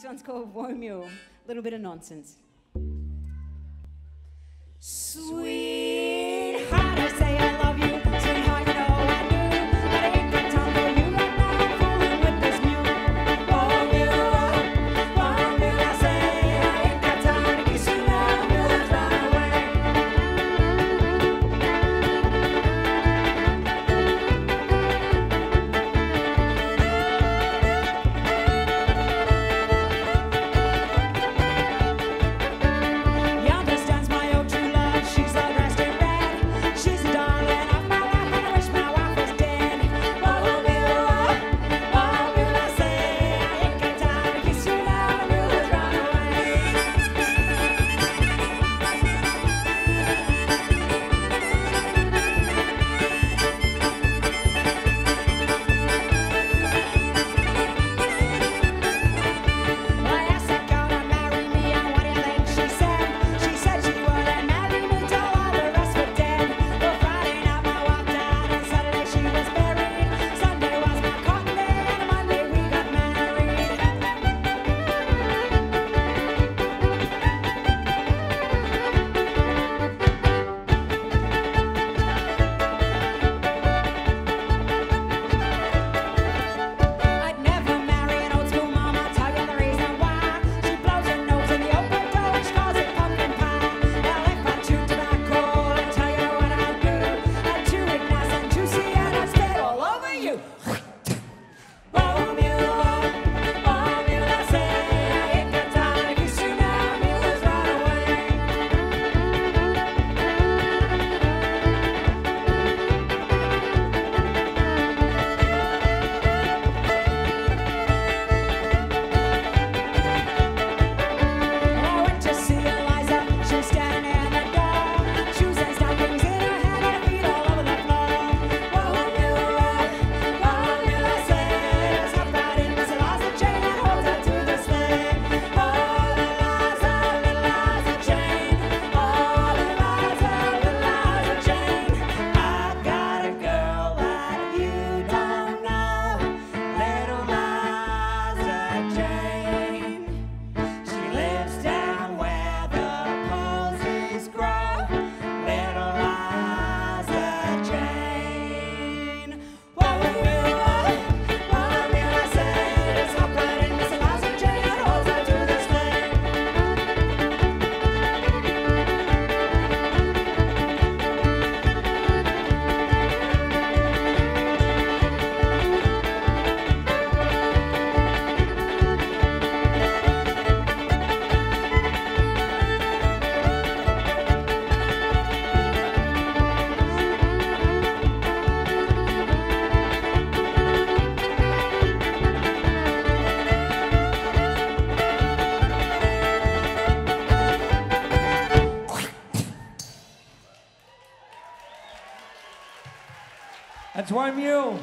This one's called Womule. A little bit of nonsense. That's why I'm you.